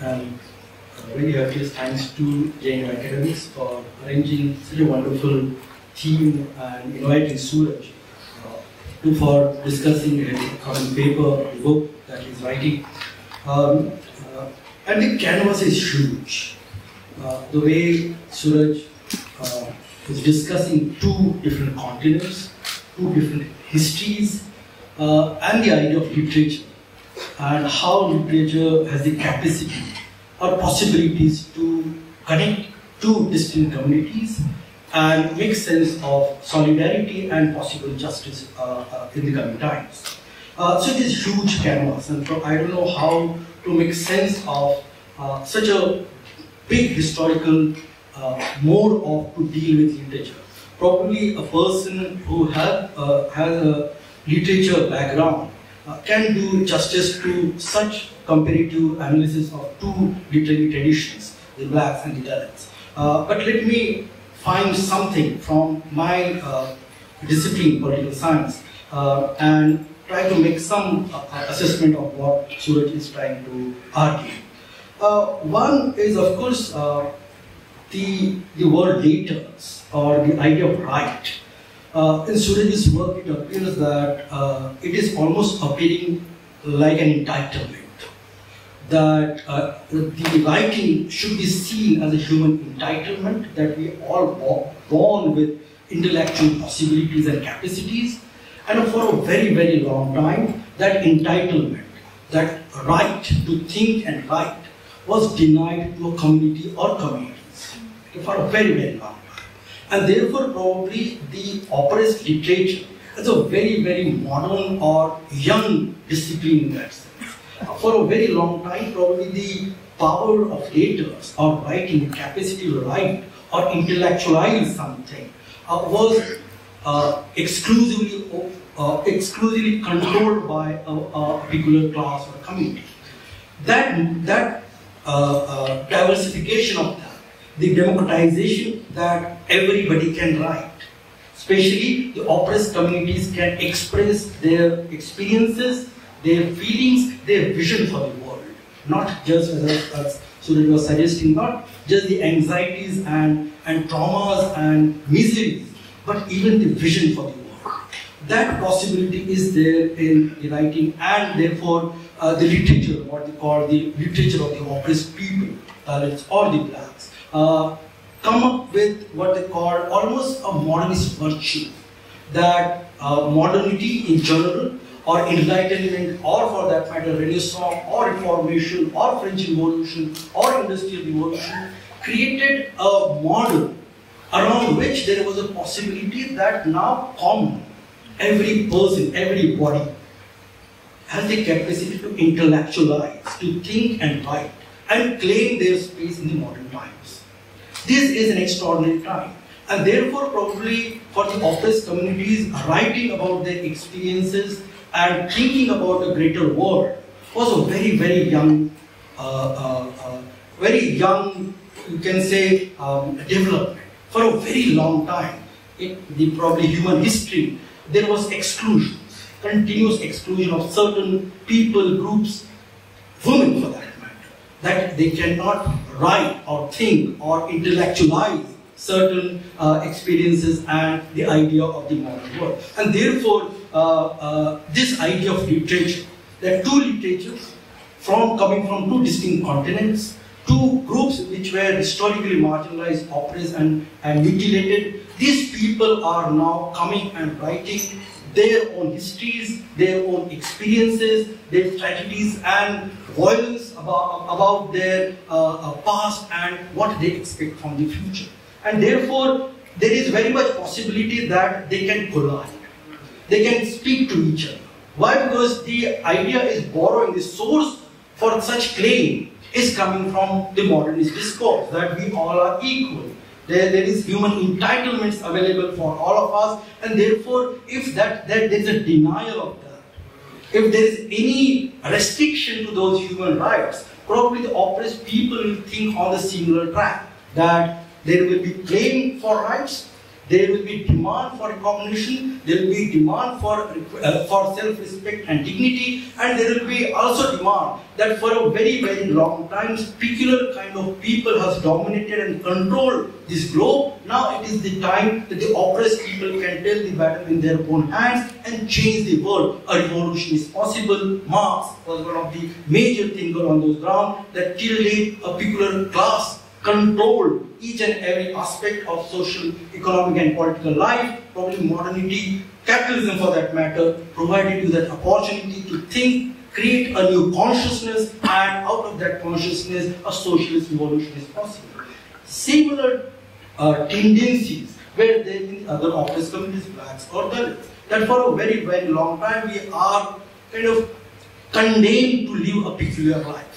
and uh, very happiest thanks to JNU Academics for arranging such a wonderful theme and inviting Suraj uh, for discussing a common paper, the book that he's writing. Um, uh, and the canvas is huge. Uh, the way Suraj uh, is discussing two different continents, two different histories, uh, and the idea of literature, and how literature has the capacity or possibilities to connect two distinct communities and make sense of solidarity and possible justice uh, uh, in the coming times. Uh, so it is huge canvas, and I don't know how to make sense of uh, such a big historical uh, mode of to deal with literature. Probably a person who have, uh, has a literature background uh, can do justice to such comparative analysis of two literary traditions, the blacks and the Dalits. Uh, but let me find something from my uh, discipline, political science, uh, and try to make some uh, assessment of what Suraj is trying to argue. Uh, one is, of course, the, the word daters or the idea of right. Uh, in Suraj's work, it appears that uh, it is almost appearing like an entitlement. That uh, the writing should be seen as a human entitlement, that we all bo- born with intellectual possibilities and capacities, and for a very, very long time, that entitlement, that right to think and write, was denied to a community or communities for a very, very long time. And therefore, probably the oppressed literature is a very, very modern or young discipline in that sense. For a very long time, probably the power of writers or writing, capacity to write or intellectualize something uh, was uh, exclusively uh, exclusively controlled by a, a, particular class or community. That that uh, uh, diversification of that, the democratization that everybody can write, especially the oppressed communities can express their experiences, their feelings, their vision for the world, not just as, as was suggesting, not just the anxieties and, and traumas and miseries, but even the vision for the world. That possibility is there in the writing, and therefore uh, the literature, what they call the literature of the oppressed people, Dalits or the blacks, uh, come up with what they call almost a modernist virtue. That uh, modernity in general, or enlightenment, or for that matter, Renaissance, or Reformation, or French Revolution, or Industrial Revolution, created a model around which there was a possibility that now common, every person, every body, has the capacity to intellectualize, to think and write, and claim their space in the modern times. This is an extraordinary time. And therefore, probably for the oppressed communities, writing about their experiences and thinking about a greater world was a very, very young, uh, uh, uh, very young, you can say, um, development. For a very long time, in the probably human history, there was exclusion continuous exclusion of certain people, groups, women for that that they cannot write or think or intellectualize certain uh, experiences and the idea of the modern world. And therefore, uh, uh, this idea of literature, that two literatures from coming from two distinct continents, two groups which were historically marginalized, oppressed, and, and mutilated. These people are now coming and writing their own histories, their own experiences, their tragedies and violence about, about their uh, uh, past and what they expect from the future. And therefore, there is very much possibility that they can collide. They can speak to each other. Why? Because the idea is borrowing the source for such claim is coming from the modernist discourse that we all are equal there, there is human entitlements available for all of us, and therefore, if that, that there is a denial of that, if there is any restriction to those human rights, probably the oppressed people will think on the similar track that there will be claim for rights, there will be demand for recognition, there will be demand for, uh, for self-respect and dignity, and there will be also demand that for a very, very long time, peculiar kind of people has dominated and controlled this globe. Now it is the time that the oppressed people can take the battle in their own hands and change the world. A revolution is possible. Marx was one of the major thinkers on those grounds that till a peculiar class controlled each and every aspect of social, economic and political life, probably modernity, capitalism for that matter, provided you that opportunity to think, create a new consciousness, and out of that consciousness, a socialist revolution is possible. Similar uh, tendencies were there in other oppressed communities, blacks or Dalits, that for a very, very long time we are kind of condemned to live a peculiar life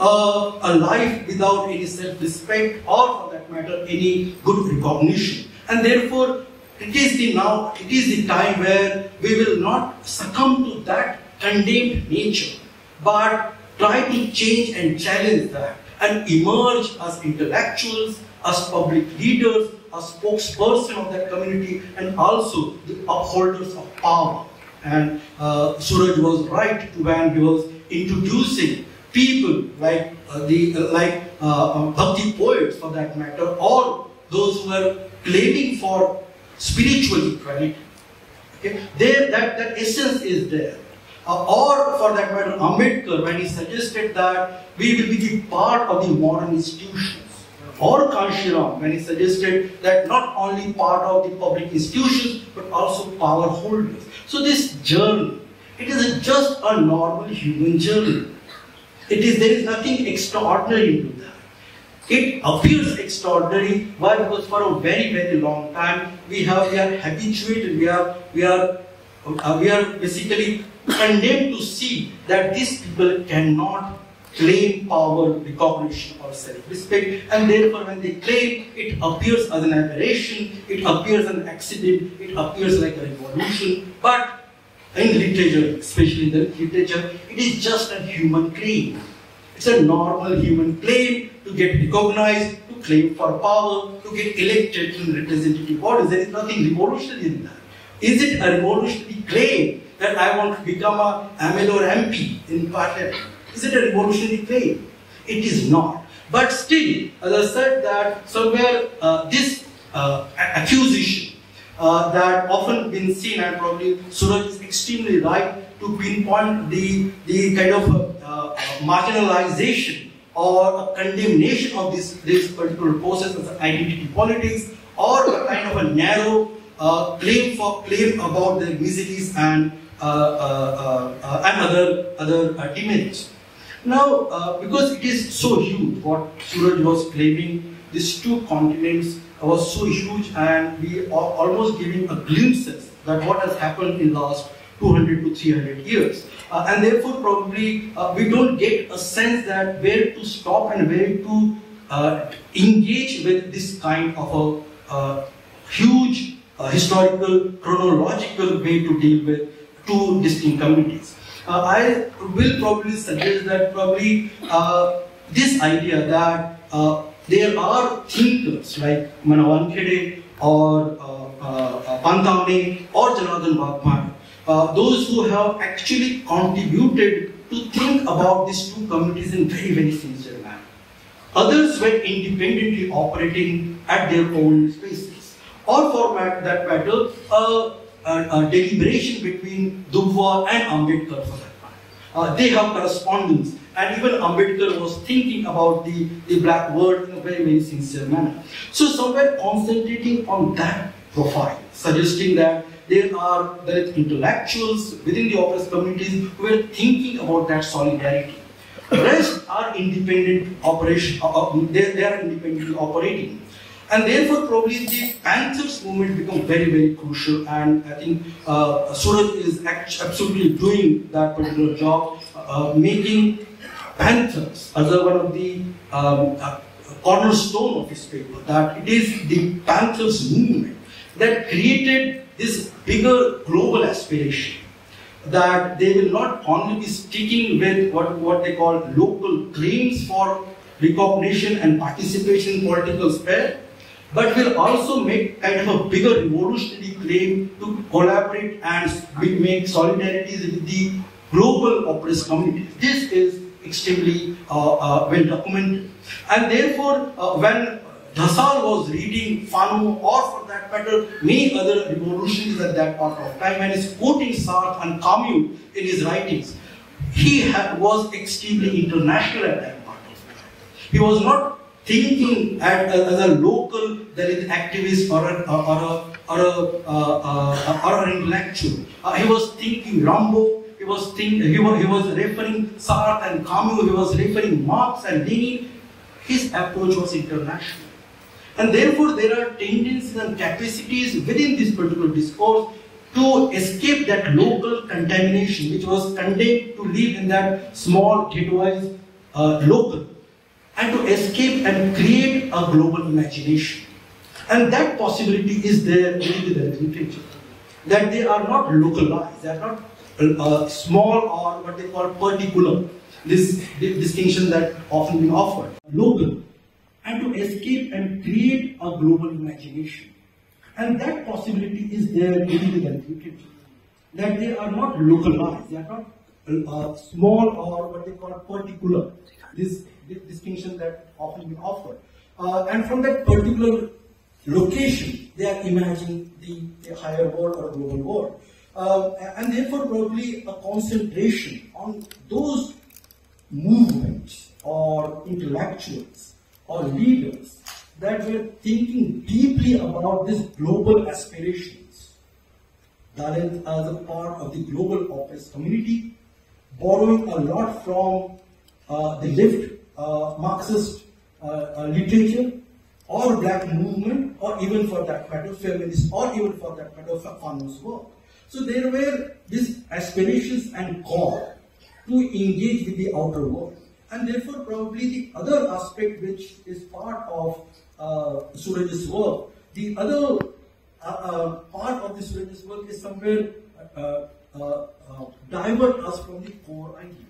uh, a life without any self-respect or for that matter any good recognition. And therefore, it is the now, it is the time where we will not succumb to that condemned nature, but try to change and challenge that and emerge as intellectuals, as public leaders, as spokesperson of that community, and also the upholders of power. And uh, Suraj was right when he was introducing people like uh, the uh, like uh, um, bhakti poets for that matter, or those who are claiming for spiritual equality. Okay? There, that, that essence is there. Uh, or for that matter, Ambedkar, when he suggested that we will be the part of the modern institutions. Or Kanshiram, when he suggested that not only part of the public institutions, but also power holders. So this journey, it is just a normal human journey. It is, there is nothing extraordinary in that. It appears extraordinary. Why? Because for a very, very long time we have we are habituated, we are we are uh, we are basically condemned to see that these people cannot claim power, recognition, or self-respect, and therefore when they claim, it appears as an aberration, it appears an accident, it appears like a revolution, but in literature, especially in the literature, it is just a human claim. It's a normal human claim to get recognized, to claim for power, to get elected in representative bodies. There is nothing revolutionary in that. Is it a revolutionary claim that I want to become a ML or MP in parliament? Is it a revolutionary claim? It is not. But still, as I said that somewhere uh, this uh, accusation uh, that often been seen, and probably Suraj is extremely right to pinpoint the, the kind of uh, marginalization or condemnation of this, this particular process as identity politics or a kind of a narrow uh, claim for claim about their miseries and uh, uh, uh, and other other demerits. Now, because it is so huge, what Suraj was claiming, these two continents was so huge and we are almost giving a glimpses that what has happened in last 200 to 300 years. Uh, and therefore probably uh, we don't get a sense that where to stop and where to uh, engage with this kind of a uh, huge uh, historical chronological way to deal with two distinct communities. Uh, I will probably suggest that probably this idea that there are thinkers like M.N. Wankhede or uh, uh, Pantawane or Janardhan Bhagwan, uh, those who have actually contributed to think about these two communities in very, very sincere manner. Others were independently operating at their own spaces. Or for that matter, uh, a, a, deliberation between Du Bois and Ambedkar for that matter. Uh, they have correspondence and even Ambedkar was thinking about the, the black world in a very, very sincere manner. So somewhere concentrating on that profile, suggesting that there are there intellectuals within the oppressed communities who are thinking about that solidarity. Rest are independent operation, uh, uh they, they are independently operating. And therefore, probably the Panthers movement become very, very crucial. And I think uh, Suraj is absolutely doing that particular job, uh, making Panthers as one of the um, uh, cornerstone of his paper, that it is the Panthers movement that created this bigger global aspiration that they will not only be sticking with what, what they call local claims for recognition and participation in political sphere, but will also make kind of a bigger revolutionary claim to collaborate and make solidarities with the global oppressed communities. This is extremely uh, uh, well documented. And therefore, uh, when Dhasal was reading Fanon or for that matter many other revolutionaries at that point of time and is quoting Sartre and Camus in his writings. He had, was extremely international at that point of time. He was not thinking at, as a local Dalit activist or a, or a, or a, uh, uh, or an intellectual. Uh, he was thinking he was, he, was, he was referring Sartre and Camus, he was referring Marx and Lenin. His approach was international. And therefore, there are tendencies and capacities within this particular discourse to escape that local contamination, which was condemned to live in that small, ghettoized uh, local, and to escape and create a global imagination. And that possibility is there within the literature. That they are not localized, they are not small or what they call particular. This, distinction that often been offered. Local and to escape and create a global imagination. And that possibility is there within the literature. That they are not localized, they are not uh, small or what they call particular. This, this distinction that often been offered. Uh, and from that particular location, they are imagining the, the higher world or global world. Uh, and therefore, probably a concentration on those movements or intellectuals or leaders that were thinking deeply about these global aspirations. Dalit as a part of the global oppressed community, borrowing a lot from uh, the left uh, Marxist uh, uh, literature or black movement or even for that matter feminist or even for that matter Fanon's work. So there were these aspirations and call to engage with the outer world. And therefore, probably the other aspect which is part of uh, Suraj's work, the other uh, uh, part of the Suraj's work is somewhere uh, uh, uh, divert us from the core idea.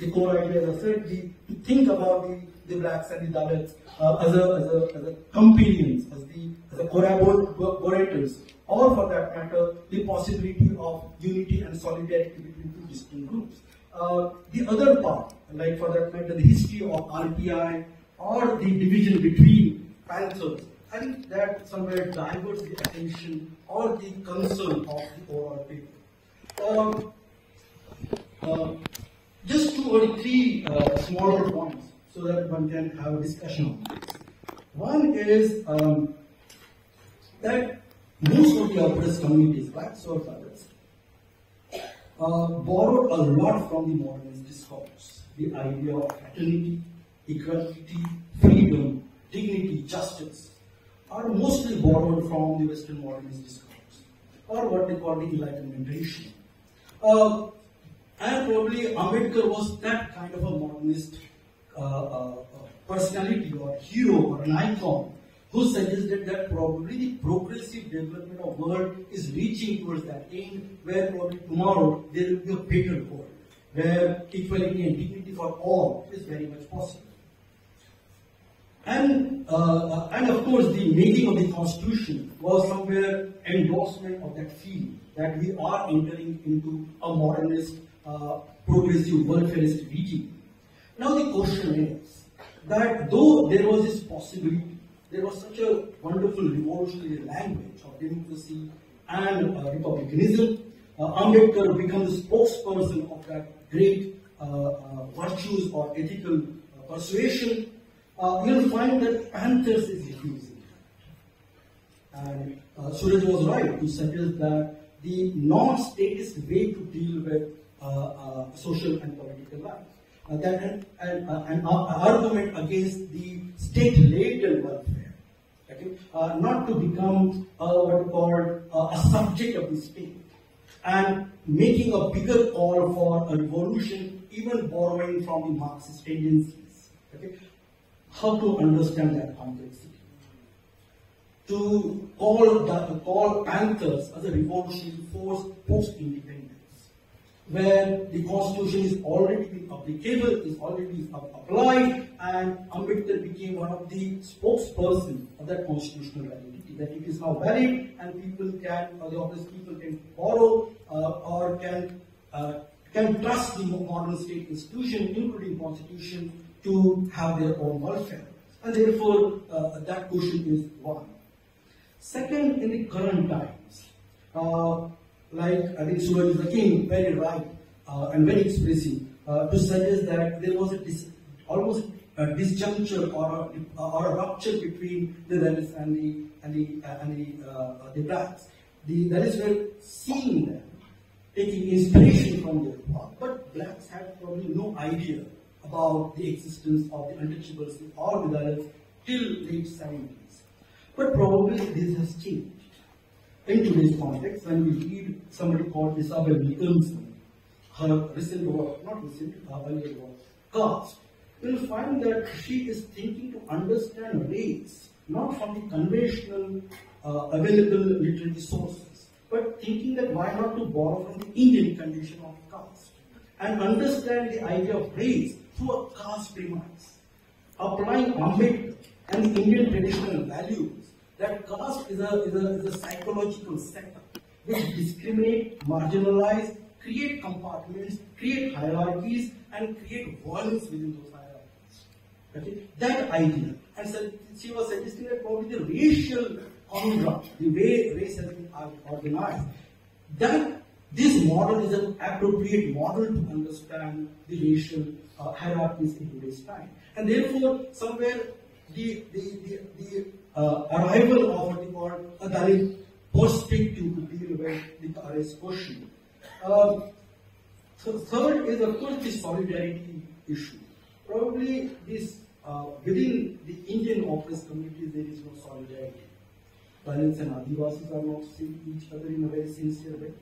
The core idea, as I said, the, to think about the, the blacks and the Dalits uh, as, a, as, a, as a companions, as the as a collaborators, or for that matter, the possibility of unity and solidarity between two distinct groups. Uh, the other part, like for that matter, the history of RPI or the division between panthers, I think that somewhere diverts the attention or the concern of the overall paper. Um, uh, just two or three uh, smaller points so that one can have a discussion on this. One is um, that most of the oppressed communities, blacks or others, uh, borrowed a lot from the modernist discourse. The idea of fraternity, equality, freedom, dignity, justice are mostly borrowed from the Western modernist discourse, or what they call the Enlightenment tradition. Uh, and probably Ambedkar was that kind of a modernist uh, uh, personality or hero or an icon who suggested that probably the progressive development of world is reaching towards that end where probably tomorrow there will be a better world where equality and dignity for all is very much possible. And, uh, and of course, the making of the constitution was somewhere endorsement of that feeling that we are entering into a modernist, uh, progressive, welfarist regime. Now the question is that though there was this possibility there was such a wonderful revolutionary language of democracy and uh, republicanism. Uh, Ambedkar became the spokesperson of that great uh, uh virtues or ethical uh, persuasion. Uh, you'll find that Panthers is using that. And Suraj was right to suggest that the non-statist way to deal with social and political life. that an, an, an, argument against the state-laden welfare okay? Uh, not to become uh, what called uh, a subject of the state, and making a bigger call for a revolution, even borrowing from the Marxist tendencies. Okay? How to understand that complexity? To call the, call Panthers as a revolutionary force post-independence. Where the constitution is already applicable, is already applied, and Ambedkar became one of the spokespersons of that constitutional validity, that it is now valid and people can, or the oppressed people can borrow uh, or can uh, can trust the modern state institution, including constitution, to have their own welfare. And therefore, uh, that question is one. Second, in the current times, uh, like I think Suraj is again very right uh, and very expressive uh, to suggest that there was a dis almost a disjuncture or a, or a rupture between the Dalits and the and the uh, and the, uh, the blacks. The Dalits were seeing them, taking inspiration from their work, but blacks had probably no idea about the existence of the untouchables or the Dalits till late 70s. But probably this has changed in today's context, when we read somebody called Isabel Wilkerson, her recent work, not recent, her earlier work, Caste, we'll find that she is thinking to understand race, not from the conventional uh, available literary sources, but thinking that why not to borrow from the Indian condition of caste and understand the idea of race through a caste premise, applying Ambedkar and Indian traditional values that caste is a, is a, is a psychological setup which discriminate, marginalize, create compartments, create hierarchies, and create violence within those hierarchies. Okay? That idea. And so she was suggesting that probably the racial construct, the way race has been organized, that this model is an appropriate model to understand the racial uh, hierarchies in today's time. And therefore, somewhere the, the, the, the uh, arrival of what we call a Dalit perspective to deal with the RS question. Uh, so third is of course the solidarity issue. Probably this uh, within the Indian oppressed communities there is no solidarity. Dalits and Adivasis are not seeing each other in a very sincere way.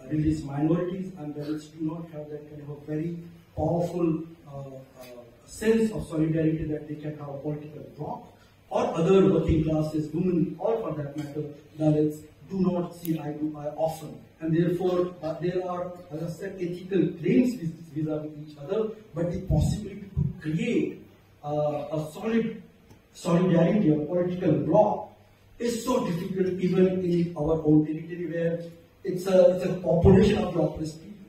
Uh, religious minorities and Dalits do not have that kind of a very powerful uh, uh, sense of solidarity that they can have a political bloc or other working classes, women, or for that matter, Dalits, do not see eye to eye often. And therefore, uh, there are, as I said, ethical claims vis-a-vis each other, but the possibility to create uh, a solid solidarity, a political bloc, is so difficult even in our own territory where it's a, it's a population of the oppressed people.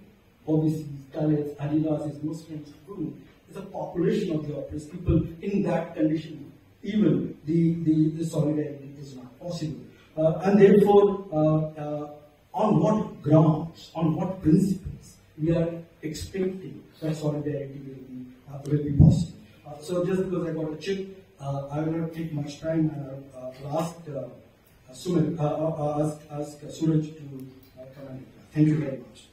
Obviously, Dalits, Adivasis, Muslims, Guru. It's a population of the oppressed people in that condition even the, the, the solidarity is not possible. Uh, and therefore, uh, uh, on what grounds, on what principles we are expecting that solidarity will be, uh, will be possible. Uh, so just because I got a chip, I will not take much time and I'll ask Sumit, ask, ask Suraj to comment. Thank you very much.